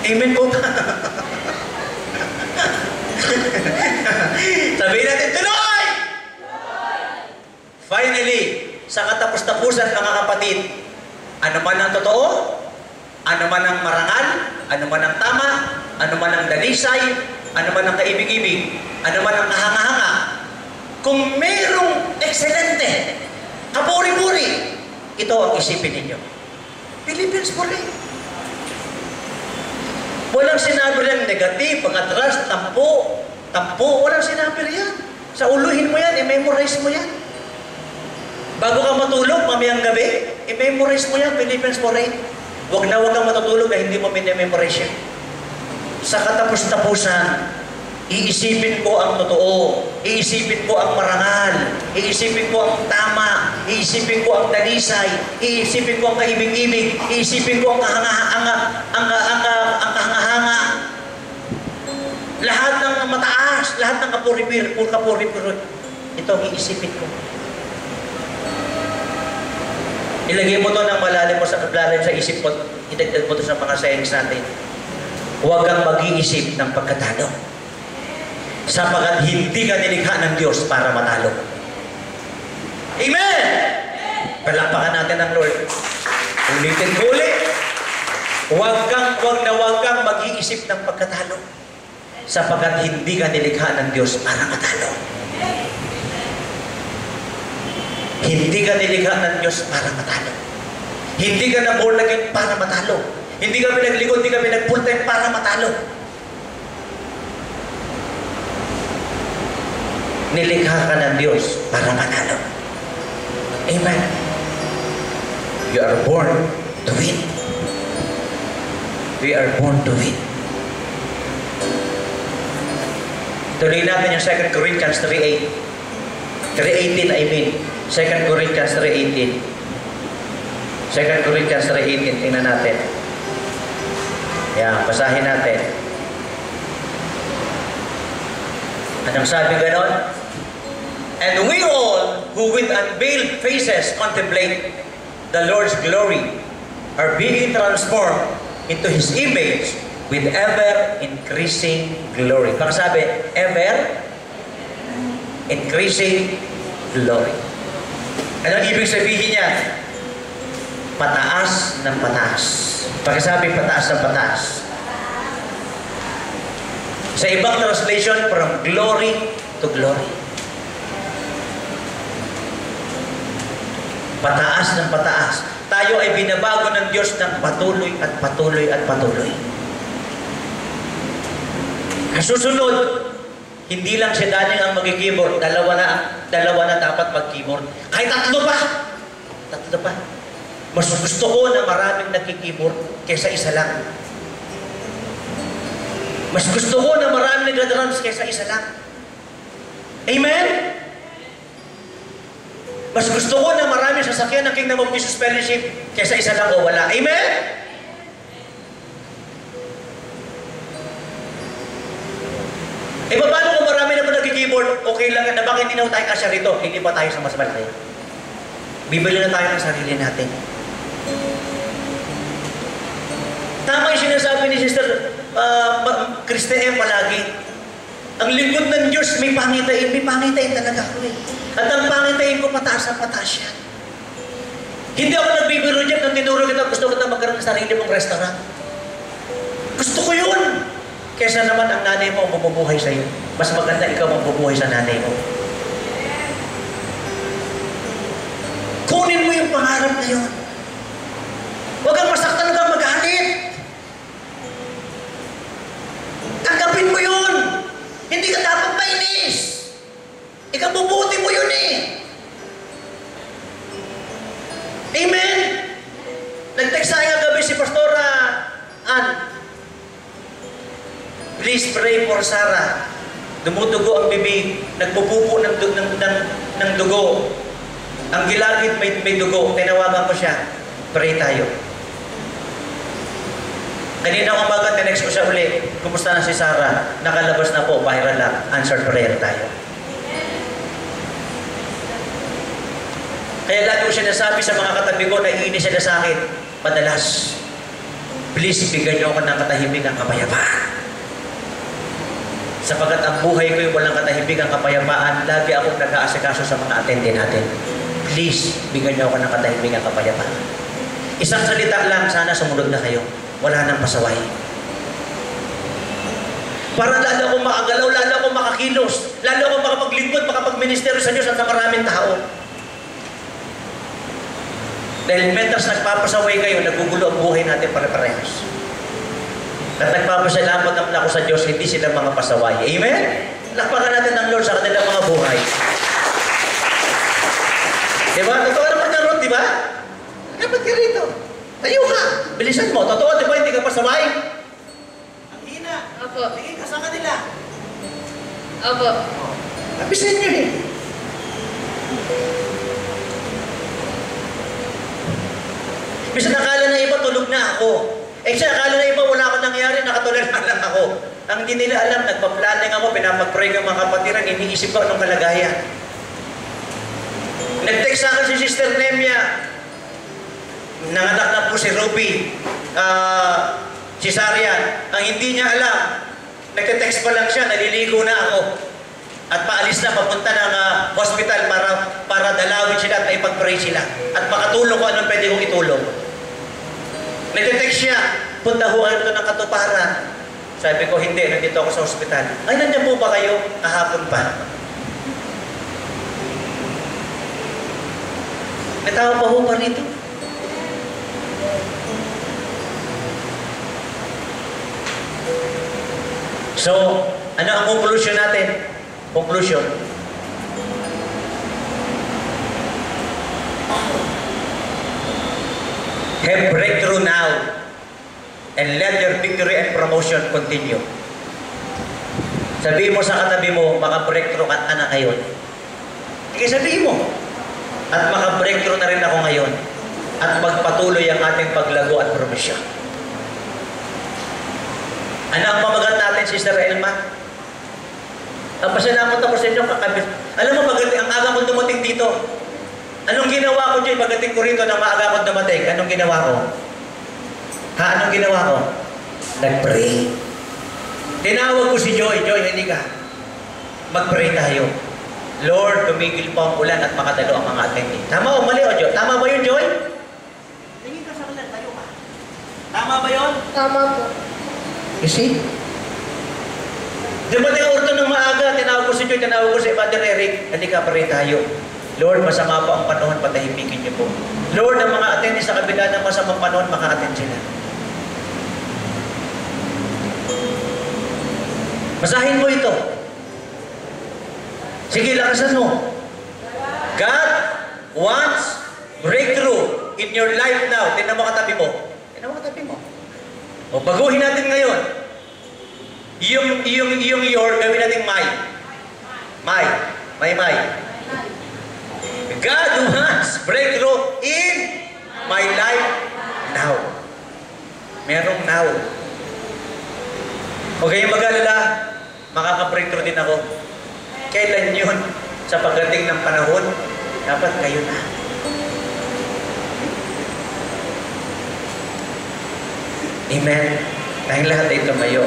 Amen po ba? Sabihin natin, tuloy! Finally, sa katapos-tapusan mga kapatid, ano man ang totoo, ano man ang marangal, ano man ang tama, ano man ang dalisay, ano man ang kaibig-ibig, ano man ang kahanga-hanga, kung mayroong ekselente, kapuri-puri, ito ang isipin ninyo. Philippines po. Walang sinabi rin negative, pag-atras, tampo, tampo, walang sinabi riyan. Sa uluhin mo yan, i-memorize mo yan. Bago ka matulog, mamayang gabi, i-memorize mo yan, Philippines 4.8. Huwag na huwag kang matutulog na hindi mo minimemorize yan. Sa katapos-tapusan, iisipin ko ang totoo, iisipin ko ang marangal, iisipin ko ang tama, iisipin ko ang dalisay, iisipin ko ang kaibig-ibig, iisipin ko ang kahanga-hanga, ang, ang, ang, ang kahanga-hanga. Lahat ng mataas, lahat ng kapuripir, pur kapuripir, ito ang iisipin ko. Ilagay mo to ng malalim mo sa malalim sa isip mo, idagdag mo to sa mga sayings natin. Huwag kang mag-iisip ng pagkatalo. Sapagat hindi ka nilikha ng Diyos para matalo. Amen! Palakpakan natin ang Lord. Ulitin ko ulit. Huwag kang, huwag na huwag kang mag-iisip ng pagkatalo. Sapagat hindi ka nilikha ng Diyos para matalo. Hindi ka nilikha ng Diyos para matalo. Hindi ka na born again para matalo. Hindi ka pinaglikod, hindi ka pinag-full time para matalo. Nilikha ka ng Diyos para manalo. Amen. You are born to win. We are born to win. Tuloy natin yung 2 Corinthians 3.8. 3.18 I mean. 2 Corinthians 3.18. 2 Corinthians 3.18. Tingnan natin. Yan, basahin natin. Anong sabi ganon? And we all who with unveiled faces contemplate the Lord's glory are being transformed into His image with ever-increasing glory. Baka sabi, ever-increasing glory. Ano ang ibig sabihin niya? Pataas ng pataas. Pagkasabi pataas ng pataas. Sa ibang translation, from glory to glory. Pataas ng pataas. Tayo ay binabago ng Diyos ng patuloy at patuloy at patuloy. Ang susunod, hindi lang si Daniel ang mag-keyboard, dalawa na, dalawa na dapat mag-keyboard. Kahit tatlo pa! Tatlo pa. Mas gusto ko na maraming nagki-keyboard kaysa isa lang. Mas gusto ko na maraming nagda-drums kaysa isa lang. Amen? Mas gusto ko na maraming sasakyan ng Kingdom of Jesus Fellowship kaysa isa lang o wala. Amen? Eh, paano kung marami naman nag-keyboard, okay lang na bakit hindi na tayo kasya rito? Hindi pa tayo sa mas malaki. Bibili na tayo ng sarili natin. Tama yung sinasabi ni Sister uh, Christine palagi. Ang lingkod ng Diyos, may pangitain. May pangitain talaga ako eh. At ang pangitain ko, pataas ang pataas yan. Hindi ako nagbibiro dyan nang tinuro kita, gusto kita magkaroon ng sarili mong restaurant. Gusto ko yun. Kesa naman ang nanay mo ang bumubuhay sa iyo. Mas maganda ikaw ang bumubuhay sa nanay mo. Kunin mo yung pangarap na yun. Huwag kang masaktan, huwag kang magalit. Tanggapin mo yun. Hindi ka dapat mainis. Ikabubuti mo yun eh. Amen? Nag-text sa gabi si Pastora Ann. Please pray for Sarah. Dumudugo ang bibig, nagpupupo ng, ng, ng, ng dugo. Ang gilagid may, may dugo. Tinawagan ko siya. Pray tayo. Kanina umaga, tinext ko siya uli. Kumusta na si Sarah? Nakalabas na po, viral lang. Answered prayer tayo. Kaya lagi ko siya nasabi sa mga katabi ko na iinis sila sa akin. Madalas. Please, bigyan niyo ako ng katahimikan kapayapaan. Sapagat ang buhay ko yung walang katahimikan kapayapaan, lagi akong nag-aasikaso sa mga attendee natin. Please, bigyan niyo ako ng katahimikan kapayapaan. Isang salita lang, sana sumunod na kayo. Wala nang pasaway. Para lalo akong makagalaw, lalo akong makakilos, lalo akong makapaglingkod, makapagministero sa Diyos at sa maraming tao. Dahil mentas nagpapasaway kayo, nagugulo ang buhay natin pare-parehas. At nagpapasalamat naman ako sa Diyos, hindi sila mga pasaway. Amen? Lakpakan natin ng Lord sa kanilang mga buhay. Diba? Totoo naman yan, Rod, di ba? Dapat ka rito. Tayo ka. Bilisan mo. Totoo, di ba? Hindi ka pasaway. Ang hina. Opo. Tingin ka sa kanila. Opo. Abisin niyo eh. Bisa nakala na iba tulog na ako. Eh siya akala na iba wala akong nangyari, nakatulad na lang ako. Ang hindi nila alam, nagpa-planning ako, pinapag-pray ko mga kapatiran, iniisip ko anong kalagayan. Nag-text sa akin si Sister Nemia. Nanganak na po si Ruby. Ah, cesarean. Ang hindi niya alam, nagka-text pa lang siya, naliligo na ako. At paalis na papunta ng ah, hospital para para dalawin sila at maipag-pray sila. At makatulong ko anong pwede kong itulong. Nagte-text siya, punta ho kayo ng katuparan. Sabi ko, hindi, nandito ako sa hospital. Ay, nandiyan po ba kayo? Kahapon pa. May tao pa ho pa rito. So, ano ang conclusion natin? Conclusion. Have breakthrough now and let your victory and promotion continue. Sabihin mo sa katabi mo, maka-breakthrough ka na ngayon. Sige, sabihin mo. At maka-breakthrough na rin ako ngayon. At magpatuloy ang ating paglago at promesyon. Ano ang pamagat natin, Sister Elma? Ang pasalamat ako sa inyo, kakabit. Alam mo, pagating, ang aga ko dumating dito, anong ginawa ko dyan? Pagating ko rito na maaga ko dumating, anong ginawa ko? Ha, anong ginawa ko? Nag-pray. Tinawag ko si Joy, Joy, hindi ka. Mag-pray tayo. Lord, tumigil po ang ulan at makadalo ang mga attendee. Tama o mali o Joy? Tama ba yun, Joy? Tingin ka sa ulan, tayo ka. Tama ba yun? Tama po. You see? Dumating ang orto ng maaga, tinawag ko si Joy, tinawag ko si Father Eric, hindi ka pa rin tayo. Lord, masama pa ang panahon, patahimikin niyo po. Lord, ang mga attendee sa kabila ng masamang panahon, maka-attend sila. Basahin mo ito. Sige, lakasan mo. God wants breakthrough in your life now. Tingnan mo katabi mo. Tingnan mo katabi mo. O baguhin natin ngayon. Yung, yung, yung your, gawin natin my. My. My, my. God wants breakthrough in my life now. Merong now. Huwag kayong mag-alala, makaka-breakthrough din ako. Kailan yun? Sa pagdating ng panahon, dapat kayo na. Amen. Tayong lahat ay tumayo.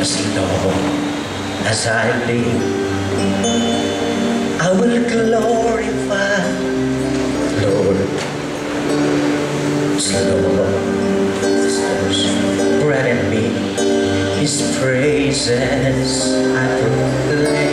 Sino ako as I live? I will glorify Lord. Lord, bread and me, His praises I proclaim.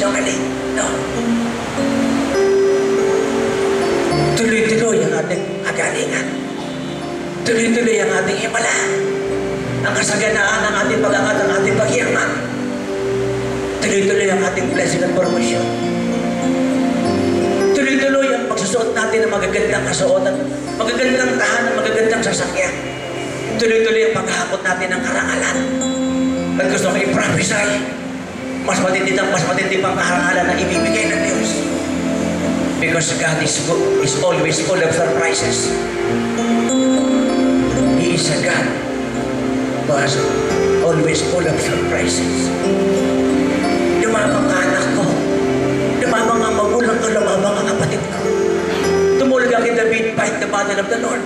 Tao'y nagsisinungaling. No. Tuloy-tuloy ang ating kagalingan. Tuloy-tuloy ang ating himala. Ang kasaganaan ng ating pag-angat, ang ating pagyaman. Tuloy-tuloy ang ating blessing at promosyon. Tuloy-tuloy ang pagsusuot natin ng magagandang kasuotan, magagandang tahanan, magagandang sasakyan. Tuloy-tuloy ang paghahakot natin ng karangalan. At gusto ko i-prophesy, mas matindi ang mas matindi pang karangalan na ibibigay ng Diyos. Because God is, good, is always full of surprises. He is a God who has always full of surprises. Lumabang ka anak ko. Lumabang ang magulang ko, lumabang ang kapatid ko. Tumulog ang David, fight the battle of the Lord.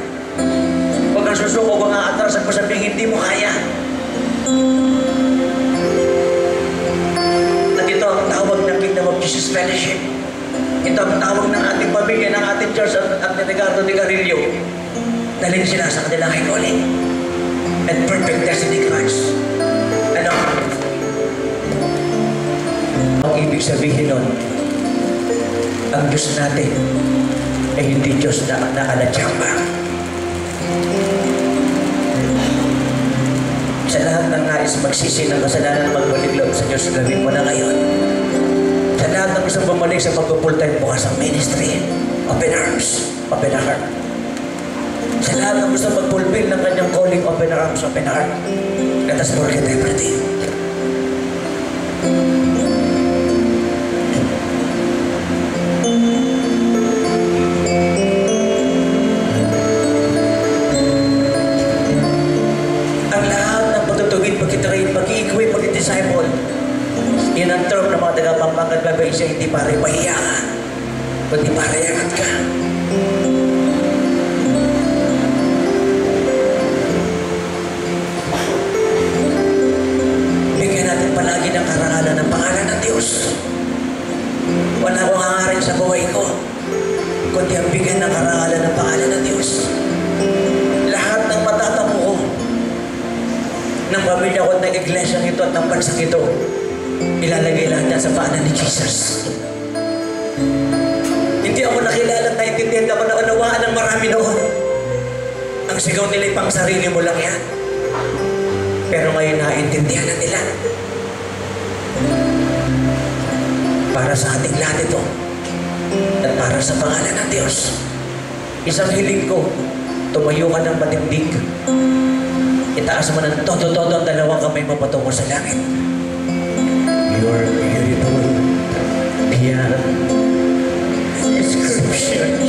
Huwag kang susuko, huwag kang atras at masabihin, hindi mo kaya. Jesus Fellowship. Ito ang tawag ng ating pamilya, ng ating church at, at ni Ricardo de Garillo. Dalhin sila sa kanilang high calling and perfect destiny Christ. Ano? Ang ibig sabihin nun, ang Diyos natin ay hindi Diyos na nakalatsamba. Sa lahat ng nais magsisi ng kasalanan magbalik loob sa Diyos, gawin mo na ngayon. Lahat ng gusto bumalik sa pag-full time bukas ang ministry, open arms, open heart. Sa lahat ng gusto mag-fulfill ng kanyang calling, open arms, open heart. Let us forget everything. Babay siya, hindi pare pahiya ka, kundi pare angat ka. Bigyan natin palagi ng karangalan ng pangalan ng Diyos. Wala akong hangarin sa buhay ko, kundi ang bigyan ng karangalan ng pangalan ng Diyos. Lahat ng matatamo ko, ng pamilya ko at ng iglesia ito at ng bansang ito, ilalagay lahat yan sa paanan ni Jesus. Hindi ako nakilala at naintindihan ako na unawaan ng marami noon. Ang sigaw nila pang sarili mo lang yan. Pero ngayon naintindihan na nila. Para sa ating lahat ito at para sa pangalan ng Diyos. Isang hiling ko, tumayo ka ng patindig. Itaas mo ng todo-todo ang dalawang kamay mo patungo sa langit. your beautiful piano description.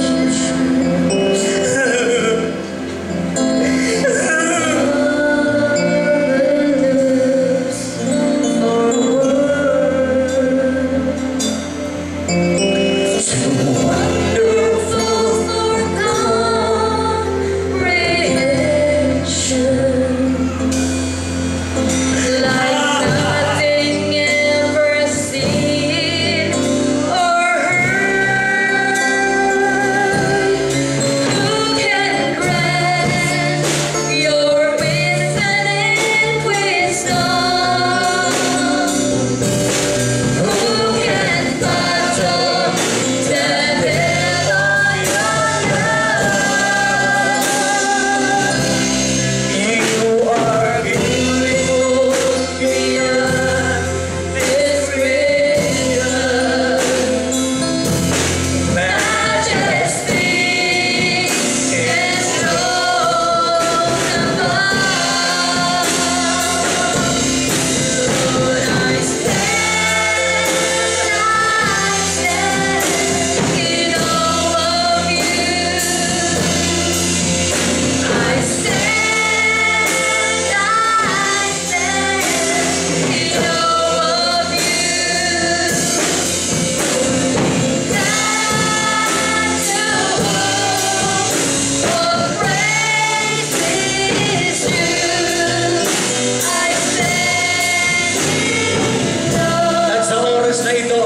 oras na ito,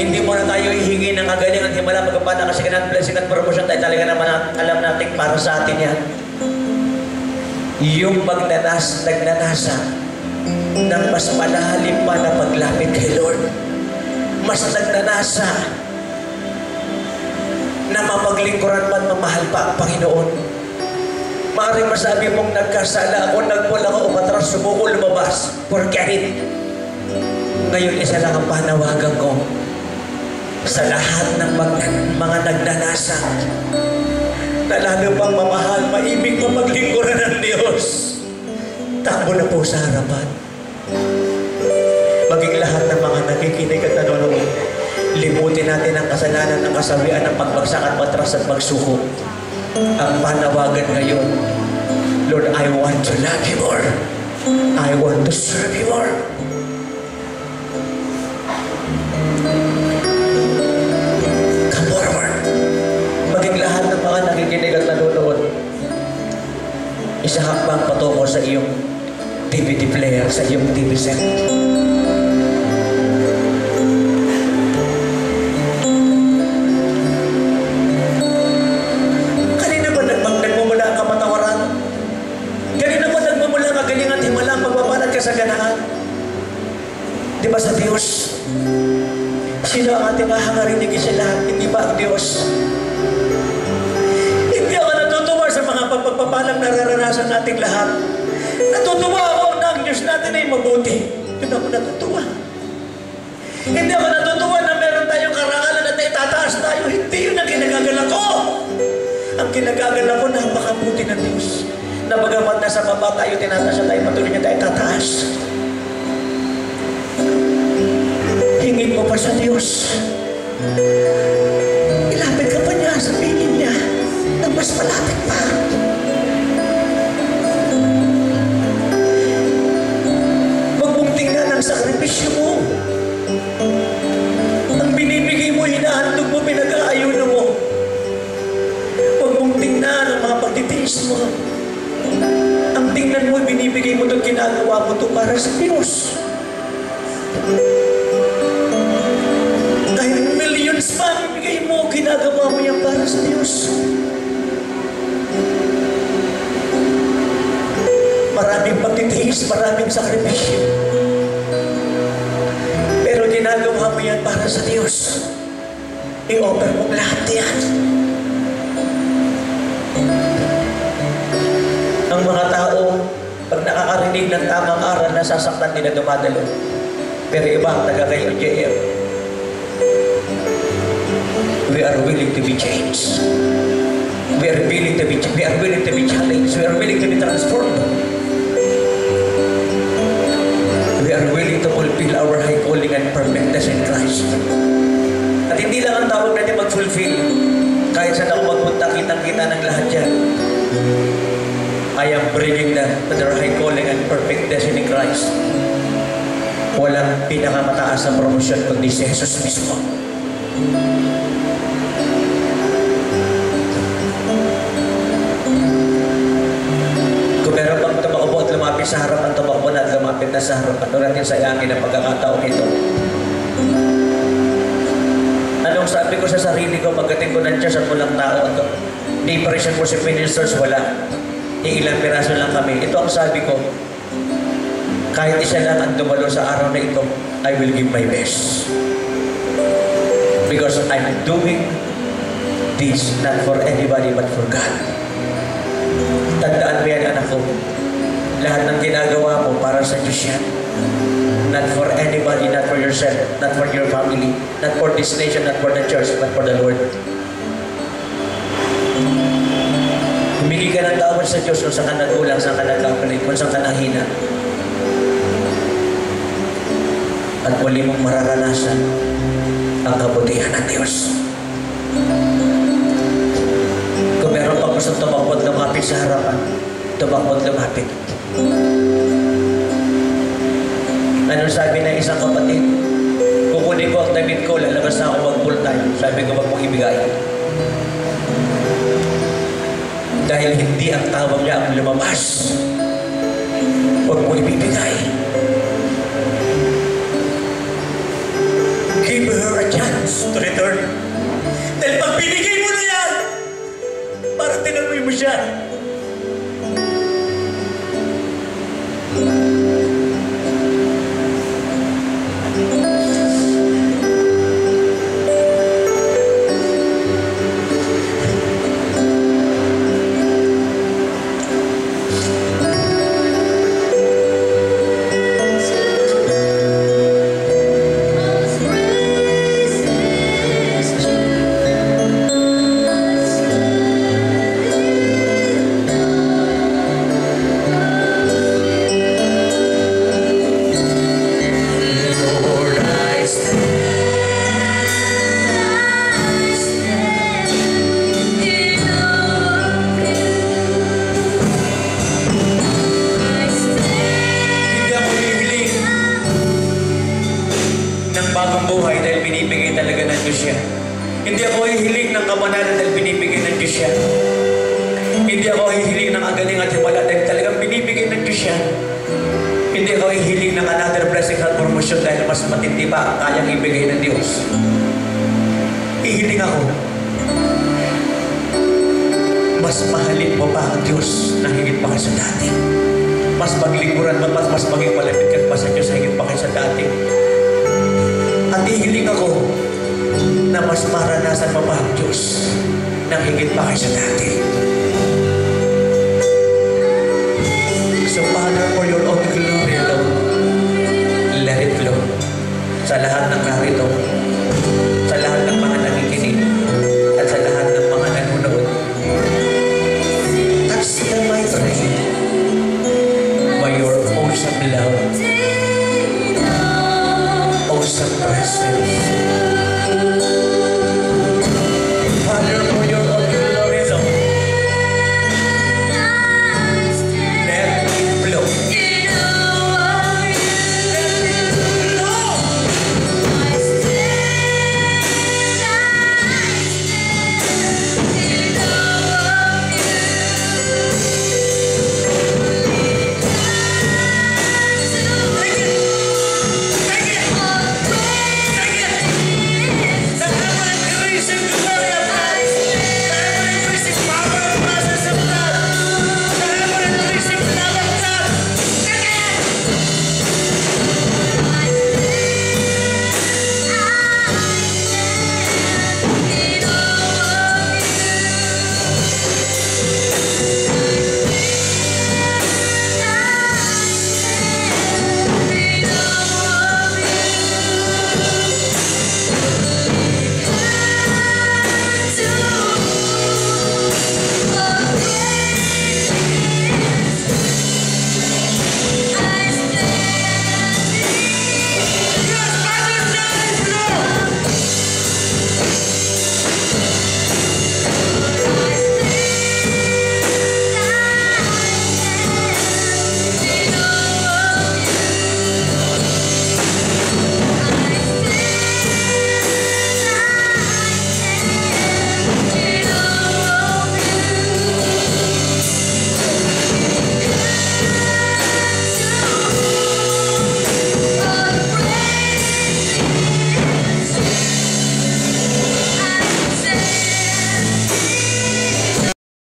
hindi mo na tayo ihingi ng kagaling at himala pagkapata kasi kanat blessing at promotion tayo talaga naman alam natin para sa atin yan. Yung pagnanas, nagnanasa ng mas malalim pa na paglapit kay Lord. Mas nagnanasa na mapaglingkuran man mamahal pa ang Panginoon. Maaaring masabi mong nagkasala ako, nagpula ako, umatras, sumuko, lumabas. Forget it. Ngayon, isa lang ang panawagan ko sa lahat ng mag- mga nagnanasa na lalo pang mamahal, maibig mapaglingkuran ng Diyos. Takbo na po sa harapan. Maging lahat ng mga nakikinig at nanonood, limutin natin ang kasalanan, ang kasawian, ang pagbagsak at patras at magsuko. Ang panawagan ngayon, Lord, I want to love you more. I want to serve you more. Nakikinig at nanonood, isa hakbang patungo sa iyong DVD player, sa iyong TV set. Kanina ba nagmag nagmumula ang kapatawaran? Kanina ba nagmumula ang galingan at himala ang pagbabalat ka sa ganahan? Di ba sa Diyos? Sino ang ating hahangarinig sa lahat? Hindi ba ang Diyos? Hindi pagpapalang nararanasan nating lahat. Natutuwa ako na ang Diyos natin ay mabuti. Yun ako natutuwa. Hindi ako natutuwa na meron tayong karangalan at itataas tayo. Hindi yun ang kinagagala ko. Ang kinagagala ko, napakabuti ng Diyos. Na bagamat nasa baba tayo, tinataas na tayo, patuloy niya tayo tataas. Hingin mo pa sa Diyos. Ilapit ka pa niya sa piling niya na mas malapit pa. Ang sakripisyo mo. Ang binibigay mo, hinahandog mo, pinag-aayuno mo. Huwag mong tingnan ang mga pagtitiis mo. Ang tingnan mo, binibigay mo itong ginagawa mo ito para sa Diyos. Kahit millions pa ang ibigay mo, ginagawa mo yan para sa Diyos. Maraming pagtitiis, maraming sakripisyo. Para sa Diyos. I-offer mo lahat yan. Ang mga tao, pag nakakarinig ng tamang aral, nasasaktan na dumadalo. Pero iba ang taga kay JM. We are willing to be changed. We are willing to be we are willing to be challenged. We are willing to be transformed. Fulfill our high calling and perfectness in Christ. At hindi lang ang tawag natin mag-fulfill. Kahit saan ako magpunta, kitang-kita ng lahat yan. I am bringing them to their high calling and perfect destiny in Christ. Walang pinakamataas na promosyon kundi si Jesus mismo. Lumapit sa harapan, tumakbo na at lumapit na sa harapan. Huwag natin sayangin ang pagkakataon ito. Anong sabi ko sa sarili ko pagdating ko ng Diyos at walang tao? Ito, di pression mo si ministers, wala. Iilang piraso lang kami. Ito ang sabi ko, kahit isa lang ang dumalo sa araw na ito, I will give my best. Because I'm doing this not for anybody but for God. Tandaan mo yan, anak ko. Lahat ng ginagawa mo para sa Diyos yan. Not for anybody, not for yourself, not for your family, not for this nation, not for the church, but for the Lord. Humingi ka ng tawad sa Diyos kung saan ka nagulang, saan ka nagkakalit, kung saan ka nahina. At muli mong mararanasan ang kabutihan ng Diyos. Kung meron pang gusto tumakbo at lumapit sa harapan, tumakbo at lumapit. Anong sabi ng isang kapatid? Kukunin ko ang damit ko, lalabas na ako mag full time. Sabi ko, wag mong ibigay. Dahil hindi ang tawag niya ang lumabas. Huwag mo ibibigay. Give her a chance to return. para tinamoy mo siya.